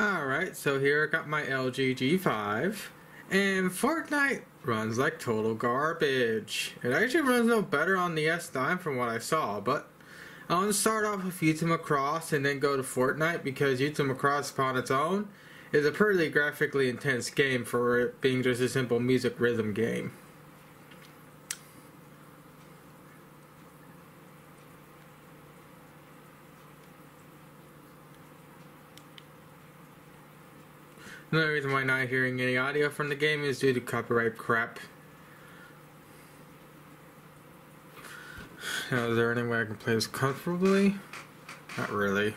Alright, so here I got my LG G5, and Fortnite runs like total garbage. It actually runs no better on the S9 from what I saw, but I want to start off with Uta Macross and then go to Fortnite because Uta Macross upon its own is a pretty graphically intense game for it being just a simple music rhythm game. Another reason why not hearing any audio from the game is due to copyright crap. Now, is there any way I can play this comfortably? Not really.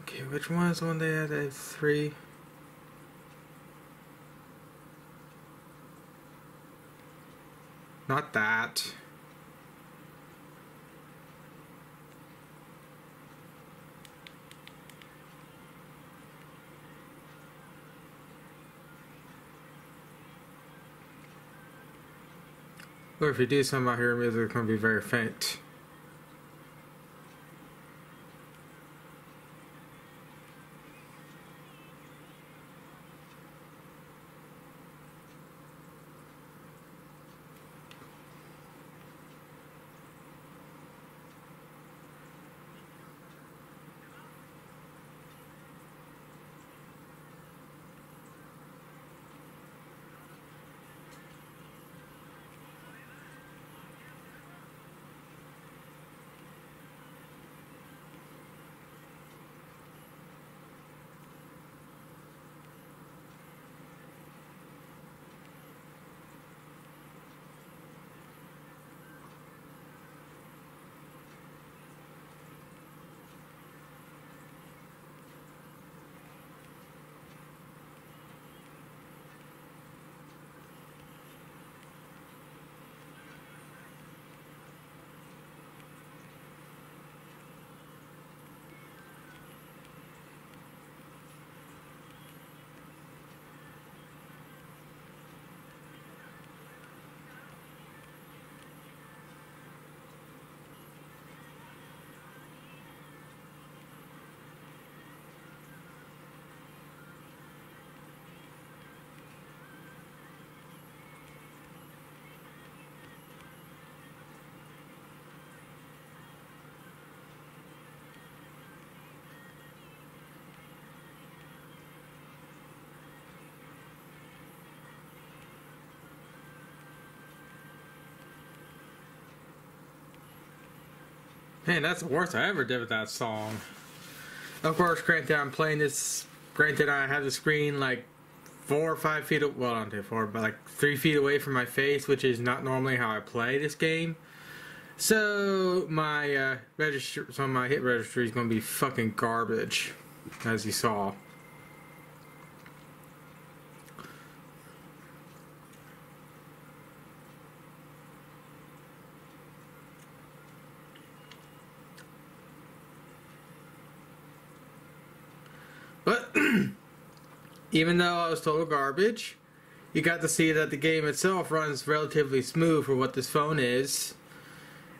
Okay, which one is the one they had at three? Not that. Or if you do some out here, music it's going to be very faint. Man, that's the worst I ever did with that song. Of course, granted, I'm playing this. Granted, I have the screen like four or five feet. Well, not far, but like three feet away from my face, which is not normally how I play this game. So my uh, register, so my hit registry is to be fucking garbage, as you saw. But even though I was total garbage, you got to see that the game itself runs relatively smooth for what this phone is.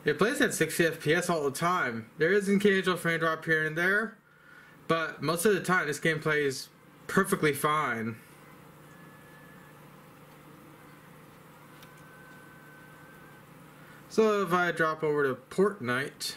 It plays at 60 FPS all the time. There is an occasional frame drop here and there, but most of the time this game plays perfectly fine. So if I drop over to Fortnite.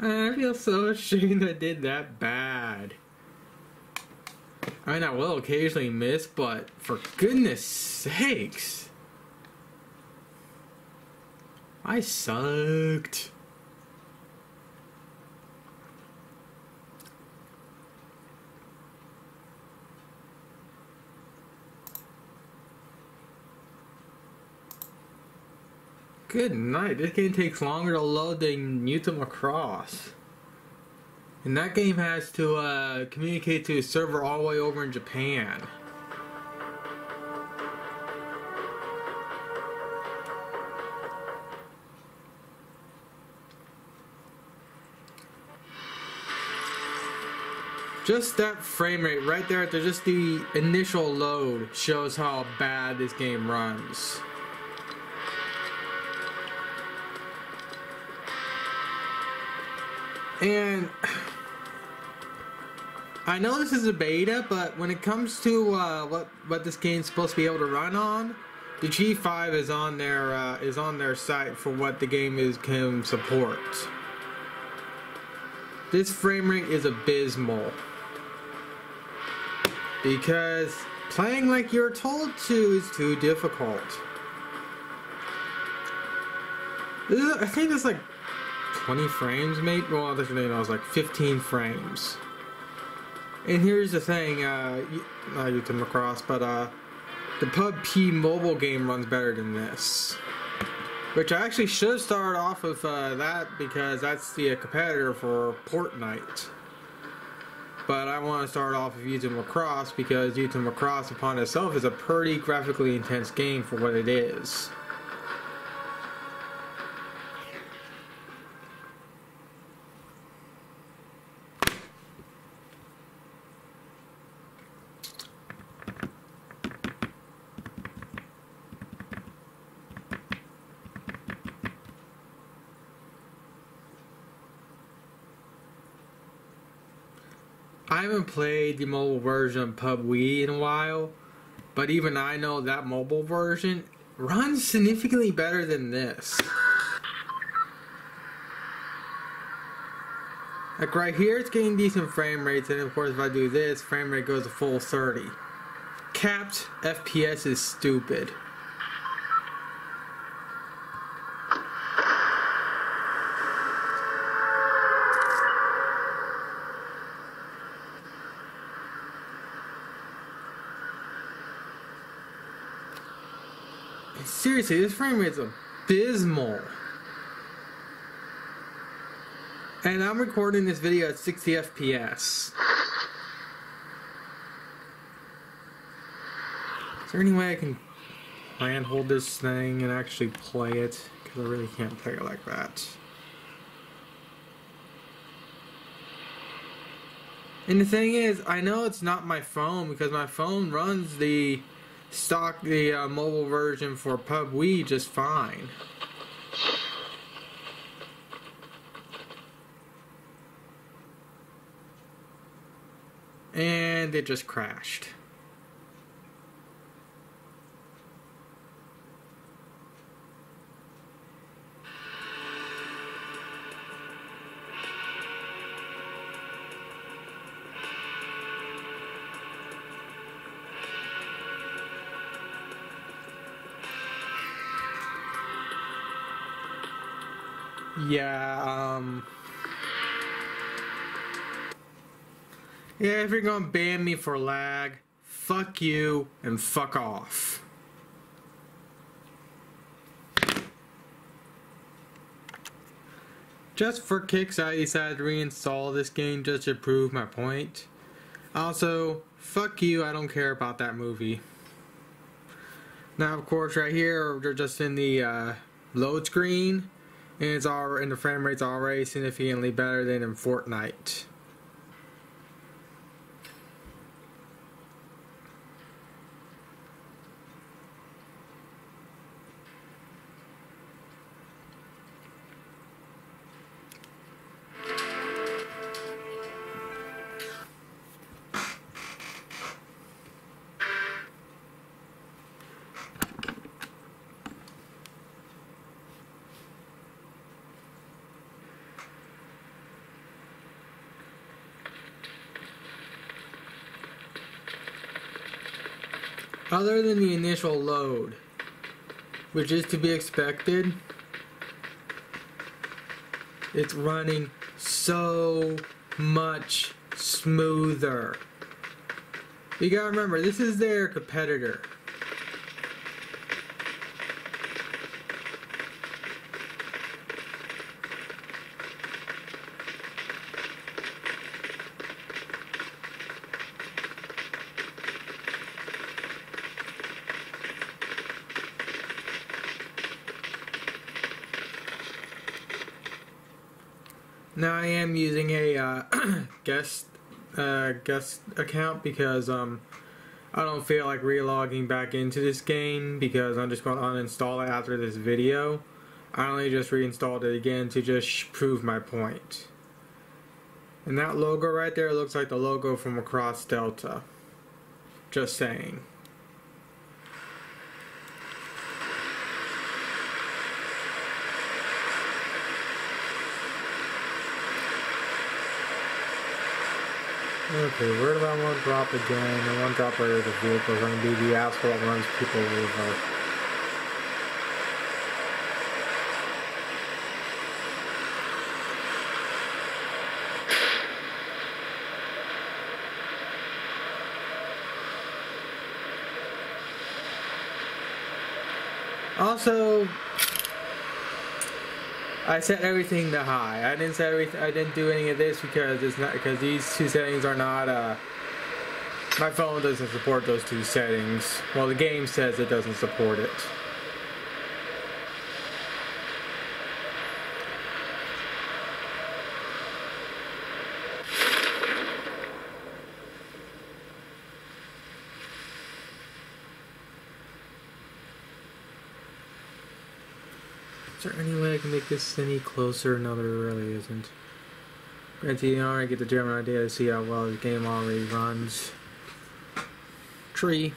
I feel so ashamed I did that bad. I mean, I will occasionally miss, but for goodness sakes. I sucked. Good night. This game takes longer to load than Uta Macross. And that game has to uh, communicate to a server all the way over in Japan. Just that frame rate right there, just the initial load shows how bad this game runs. And I know this is a beta, but when it comes to uh, what what this game's supposed to be able to run on, the G5 is on their uh, is on their site for what the game is can support. This frame rate is abysmal because playing like you're told to is too difficult. I think it's like 20 frames, mate. Well, that's what I was like 15 frames. And here's the thing, uh, not Uta Macross, but uh, the PUBG mobile game runs better than this. Which I actually should start off with uh, that because that's the competitor for Fortnite. But I want to start off with Uta Macross because Uta Macross upon itself is a pretty graphically intense game for what it is. I haven't played the mobile version of PUBG in a while, but even I know that mobile version runs significantly better than this. Like right here, it's getting decent frame rates, and of course, if I do this, frame rate goes to full 30. Capped FPS is stupid. Seriously, this frame rate's abysmal. And I'm recording this video at 60 FPS. Is there any way I can land hold this thing and actually play it? Because I really can't play it like that. And the thing is, I know it's not my phone because my phone runs the stock the uh, mobile version for Pub PUBG just fine. And it just crashed. Yeah, um... Yeah, if you're gonna ban me for lag, fuck you and fuck off. Just for kicks, I decided to reinstall this game just to prove my point. Also, fuck you, I don't care about that movie. Now, of course, right here, they're just in the uh, load screen and it's all and the frame rate's already significantly better than in Fortnite. Other than the initial load, which is to be expected, it's running so much smoother. You gotta remember, this is their competitor. Now I am using a uh, guest uh, guest account because um I don't feel like relogging back into this game because I'm just going to uninstall it after this video. I only just reinstalled it again to just prove my point. And that logo right there looks like the logo from Macross Delta. Just saying. Okay, where did that one drop again? The one drop where the vehicle is going to be the asphalt runs people over. Also, I set everything to high. I didn't set everything. I didn't do any of this because it's not because these two settings are not. Uh, my phone doesn't support those two settings. Well, the game says it doesn't support it. Is there any way I can make this any closer? No, there really isn't. Granted, you already get the general idea to see how well the game already runs. Tree.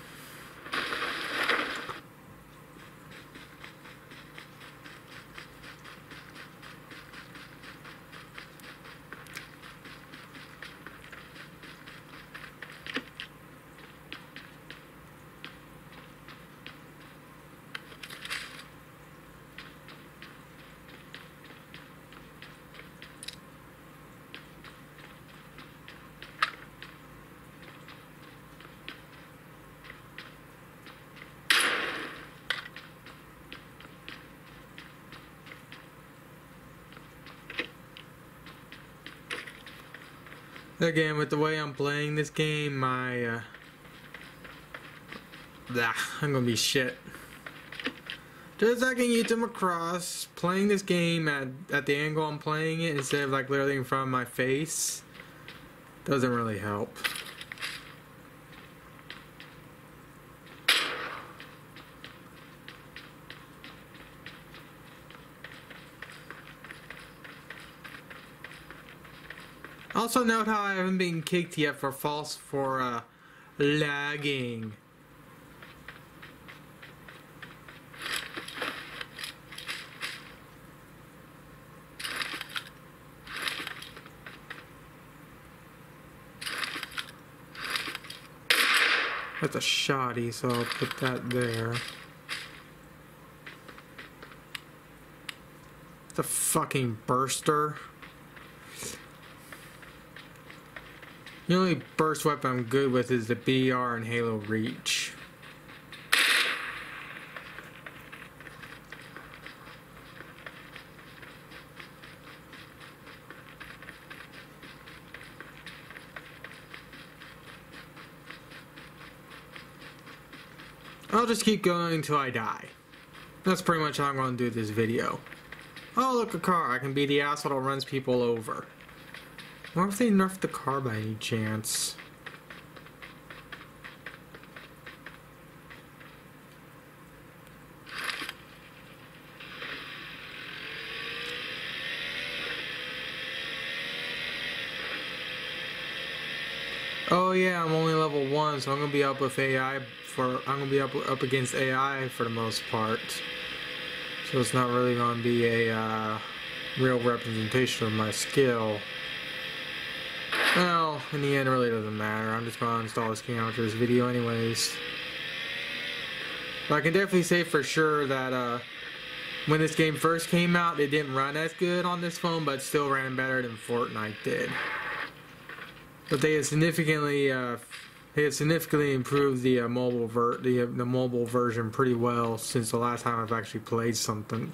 Again, with the way I'm playing this game, my, uh, ah, I'm gonna be shit. Just like in Uta Macross, playing this game at, at the angle I'm playing it instead of like literally in front of my face doesn't really help. Also note how I haven't been kicked yet for false for uh, lagging. That's a shoddy, so I'll put that there. The fucking burster. The only burst weapon I'm good with is the BR and Halo Reach. I'll just keep going until I die. That's pretty much how I'm going to do this video. Oh, look, a car. I can be the asshole that runs people over. What if they nerfed the car by any chance? Oh yeah, I'm only level one, so I'm gonna be up with AI for I'm gonna be up up against AI for the most part. So it's not really gonna be a uh, real representation of my skill. Well, in the end, it really doesn't matter. I'm just going to install this game after this video anyways. But I can definitely say for sure that uh, when this game first came out, it didn't run as good on this phone, but still ran better than Fortnite did. But they have significantly, uh, they have significantly improved the uh, mobile ver the, uh, the mobile version pretty well since the last time I've actually played something.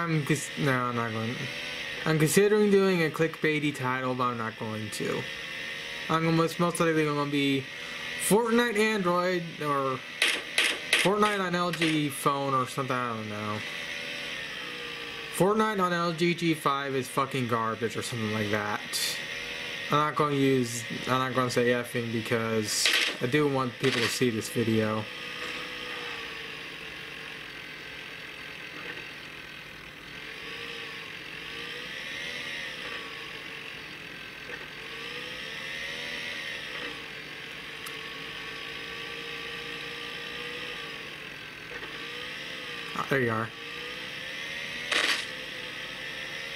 I'm cons- no, I'm not going. I'm considering doing a clickbaity title, but I'm not going to. I'm almost most likely going to be Fortnite Android or Fortnite on LG phone or something. I don't know. Fortnite on LG G5 is fucking garbage or something like that. I'm not going to use. I'm not going to say effing because I do want people to see this video. There you are.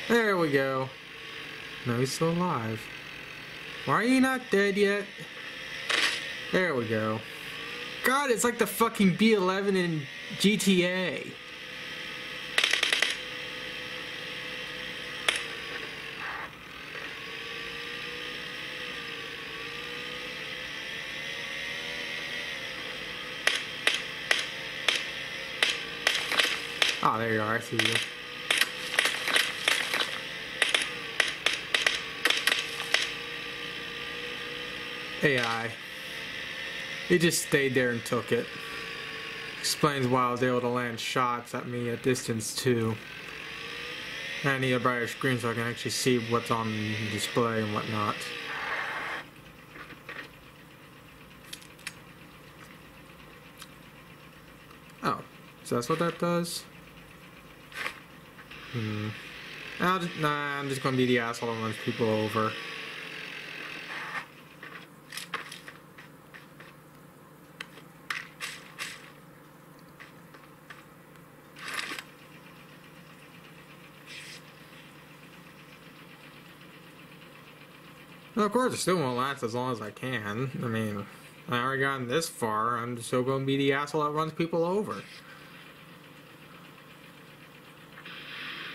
There we go. No, he's still alive. Why are you not dead yet? There we go. God, it's like the fucking B11 in GTA. Oh, there you are. I see you. AI. He just stayed there and took it. Explains why I was able to land shots at me at distance too. I need a brighter screen so I can actually see what's on display and whatnot. Oh, so that's what that does? Hmm. I'll just, nah, I'm just gonna be the asshole that runs people over. Well, of course, it still won't last as long as I can. I mean, I already gotten this far. I'm still going to be the asshole that runs people over.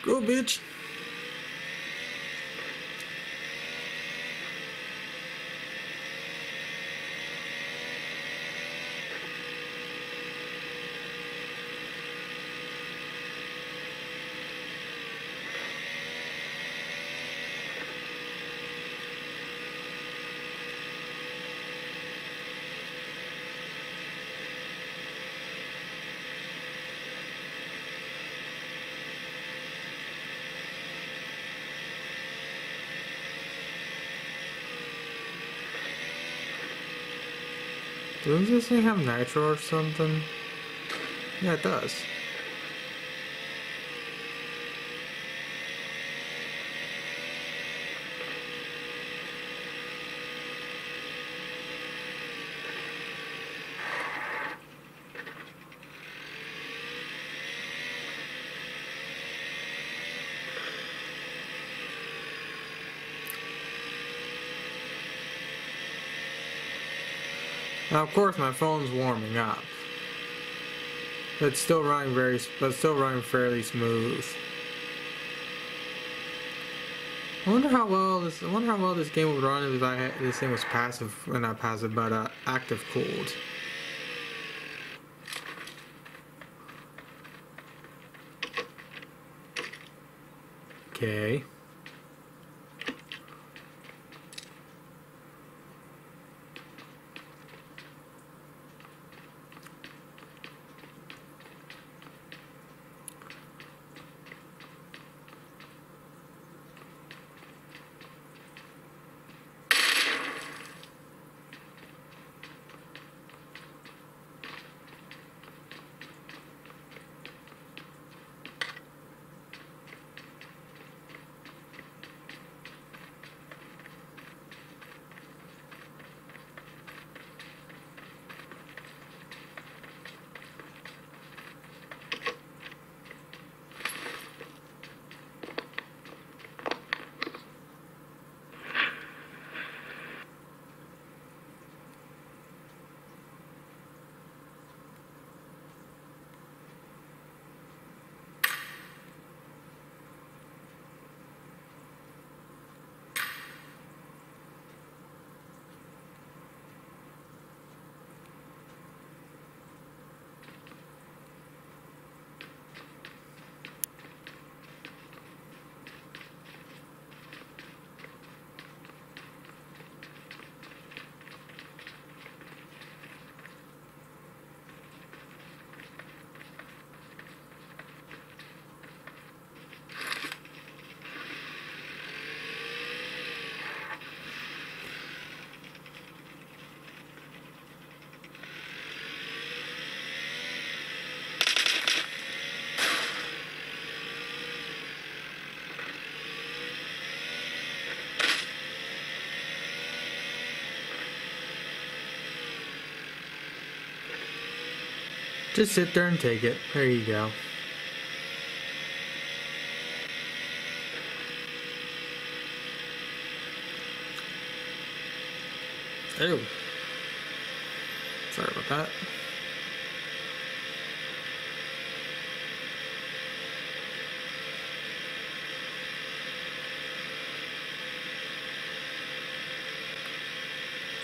Go, bitch. Does this thing have nitro or something? Yeah, it does. Now, of course, my phone's warming up. It's still running very, but still running fairly smooth. I wonder how well this. I wonder how well this game would run if I had, this thing was passive, or not passive, but uh, active cooled. Okay. Just sit there and take it. There you go. Ew. Sorry about that.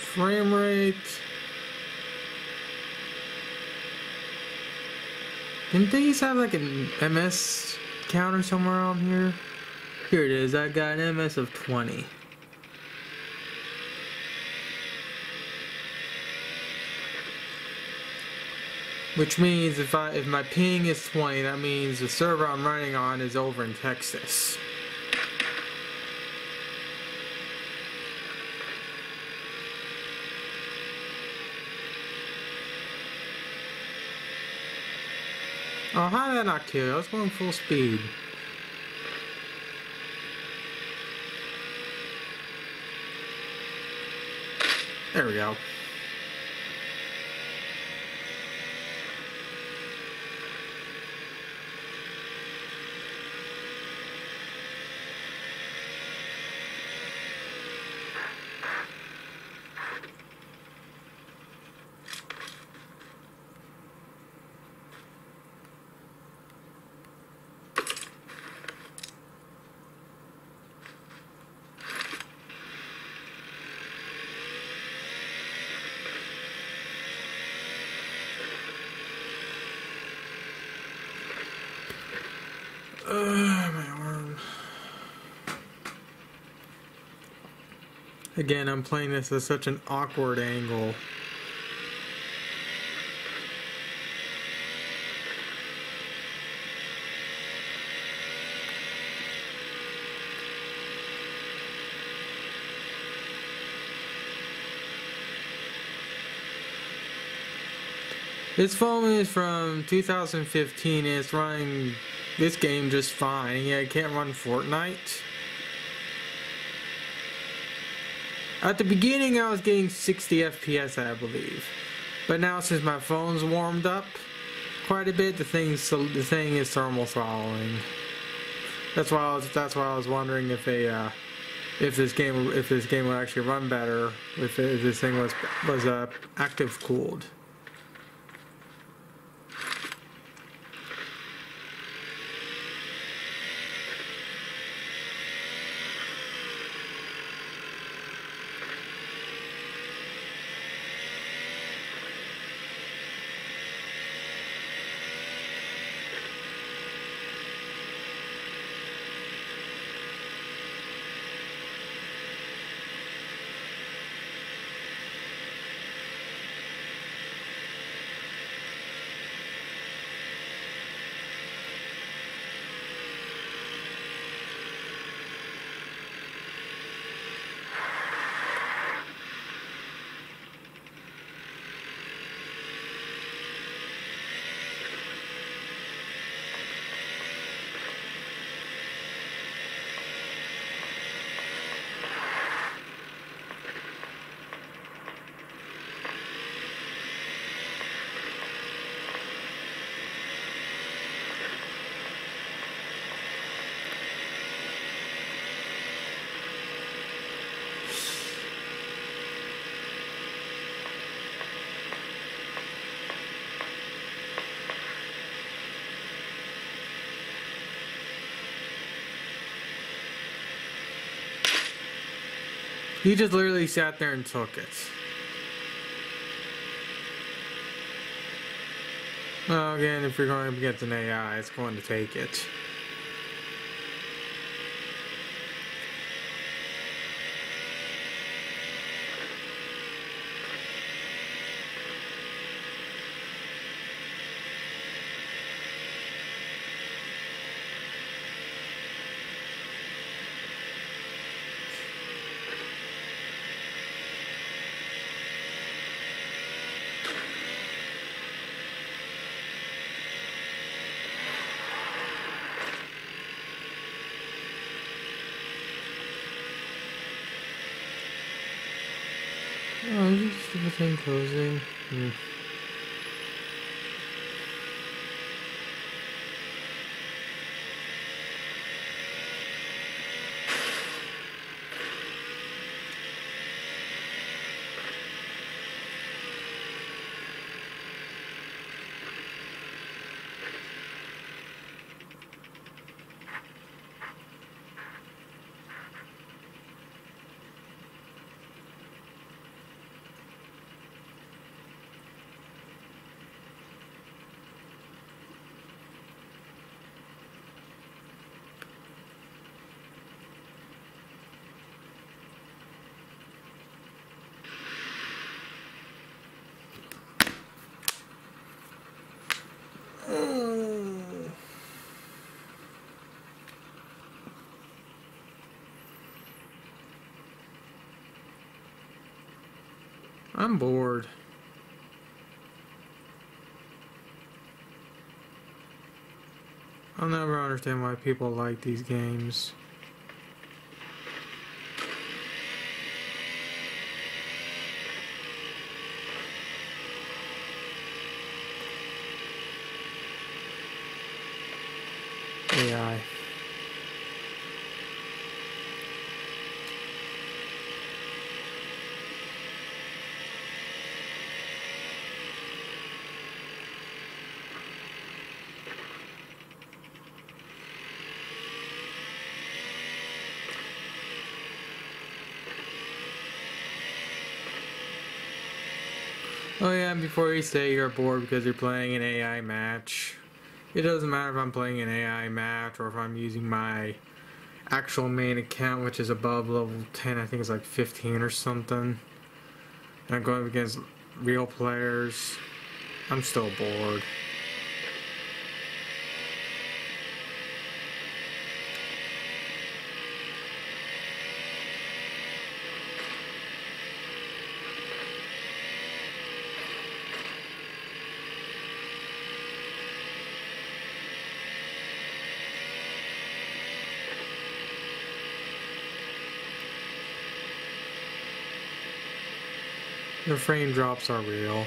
Frame rate. Didn't they used have like an MS counter somewhere on here? Here it is. I got an MS of 20. Which means if I if my ping is 20, that means the server I'm running on is over in Texas. Oh, how did that not kill? I was going full speed. There we go. Again, I'm playing this at such an awkward angle. This phone is from 2015 and it's running this game just fine. Yeah, I can't run Fortnite. At the beginning, I was getting 60 FPS, I believe. But now, since my phone's warmed up quite a bit, the thing's the thing is thermal throttling. That's why I was that's why I was wondering if a uh, if this game if this game would actually run better if, if this thing was was uh, active cooled. He just literally sat there and took it. Well, again, if you're going up against an AI, it's going to take it. Oh, just the thing closing. Hmm. I'm bored. I'll never understand why people like these games. AI. Oh yeah, before you say you're bored because you're playing an AI match, it doesn't matter if I'm playing an AI match or if I'm using my actual main account, which is above level 10, I think it's like 15 or something. And I'm going against real players. I'm still bored. The frame drops are real.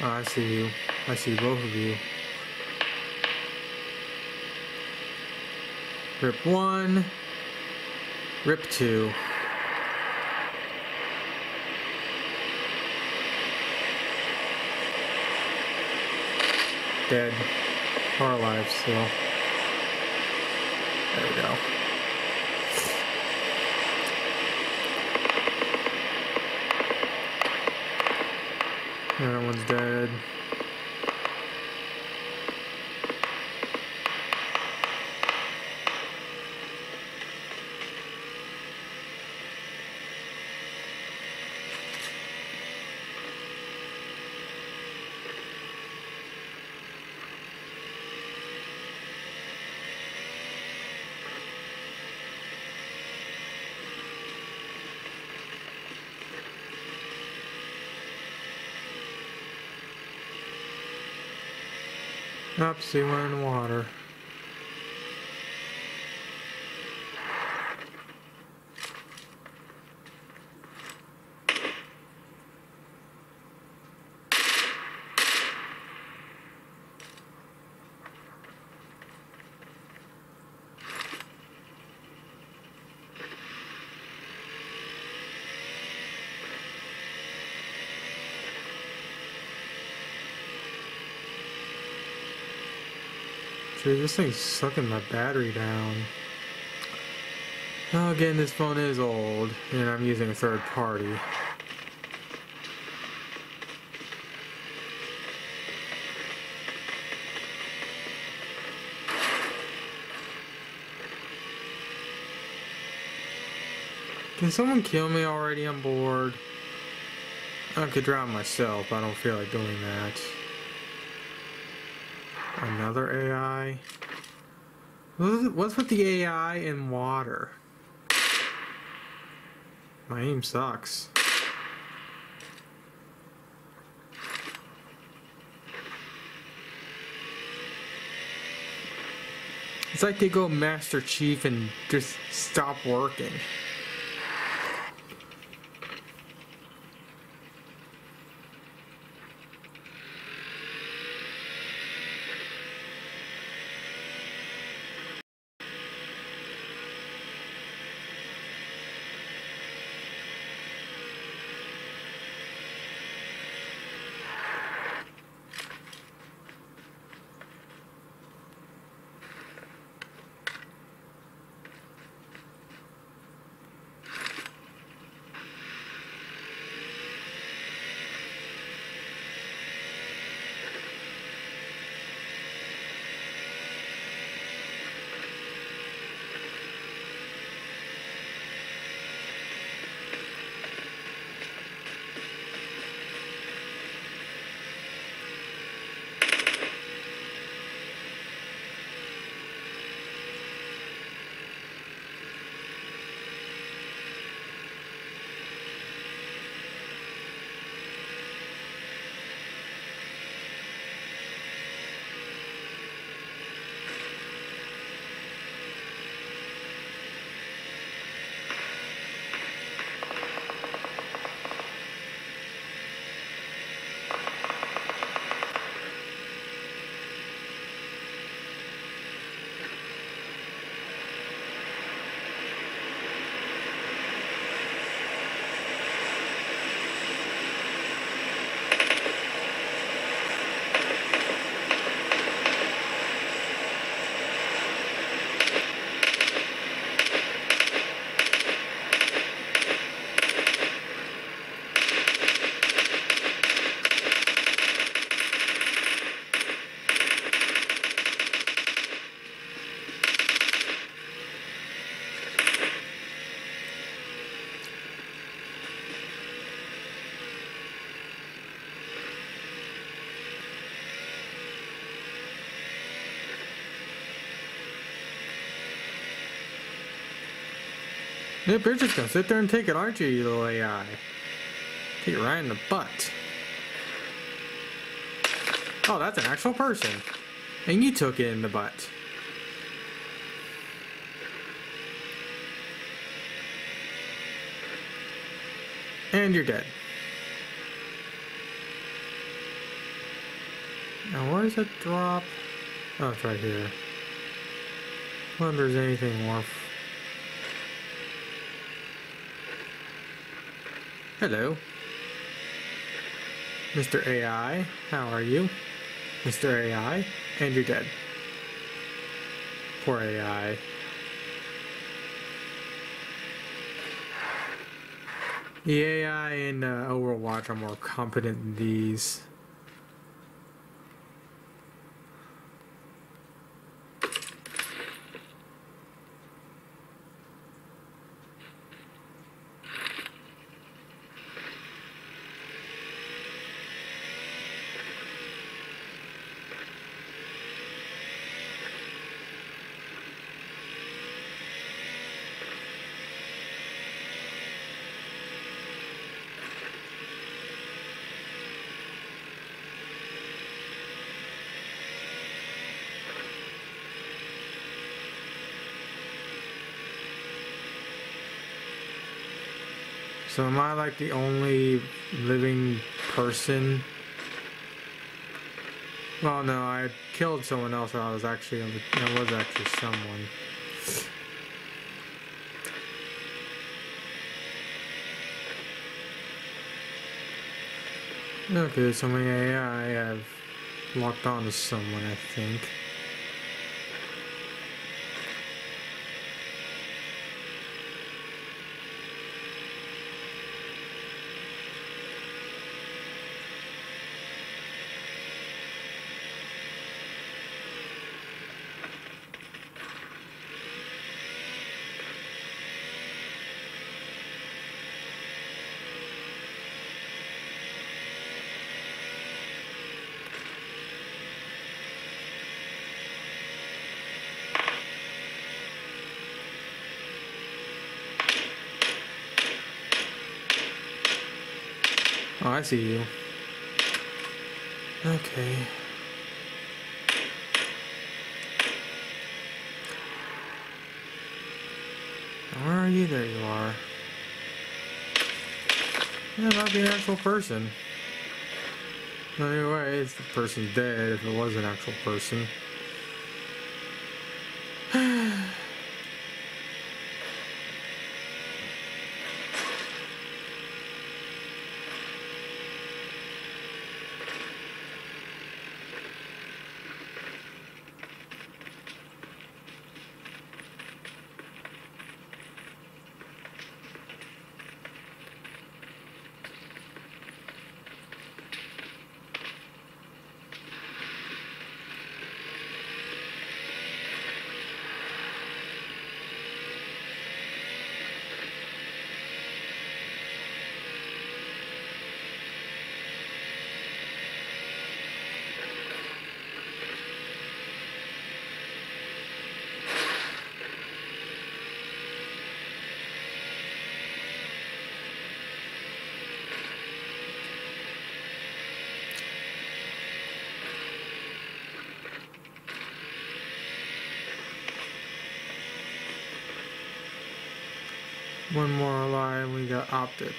Oh, I see you. I see both of you. Rip one. Rip two. Dead. Or alive still. There we go. That one's dead. See one in the water. Dude, this thing's sucking my battery down. Oh, again, this phone is old, and I'm using a third party. Can someone kill me already? I'm bored. I could drown myself, I don't feel like doing that. Another AI. What's with the AI in water? My aim sucks. It's like they go Master Chief and just stop working. Yep, you're just gonna sit there and take it, aren't you, you little AI? Take it right in the butt. Oh, that's an actual person. And you took it in the butt. And you're dead. Now, where's the drop? Oh, it's right here. I wonder if there's anything more. Hello. Mr. AI, how are you? Mr. AI, and you're dead. Poor AI. The AI in uh, Overwatch are more competent than these. So am I like the only living person? Well, no, I killed someone else. I was actually, I was actually someone. Okay, so my AI have locked on to someone, I think. I see you. Okay. Where are you? There you are. Yeah, not the actual person. Anyway, the person's dead if it was an actual person. One more alive, we got opted.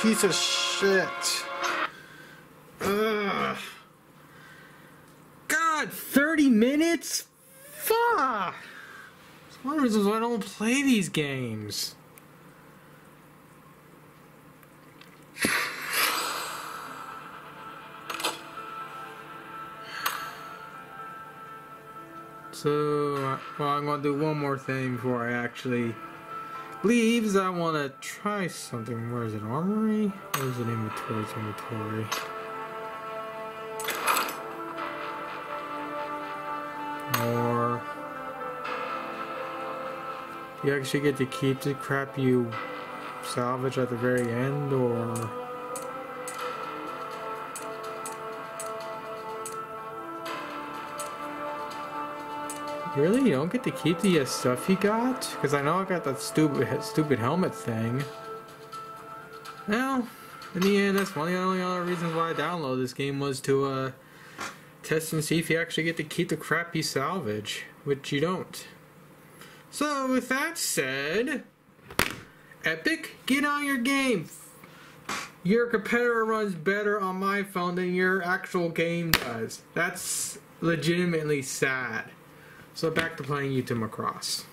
Piece of shit. Ugh. God, 30 minutes? Fuck! It's one of the reasons why I don't play these games. So, well, I'm gonna do one more thing before I actually leave. Is I want to try something. Where is it? Armory? Or is it inventory? It's inventory. Or you actually get to keep the crap you salvage at the very end, or really you don't get to keep the uh, stuff you got? Because I know I got that stupid stupid helmet thing. Well, in the end, that's one of the only other reasons why I downloaded this game was to uh, test and see if you actually get to keep the crap you salvage, which you don't. So, with that said, Epic, get on your game. Your competitor runs better on my phone than your actual game does. That's legitimately sad. So back to playing Uta Macross.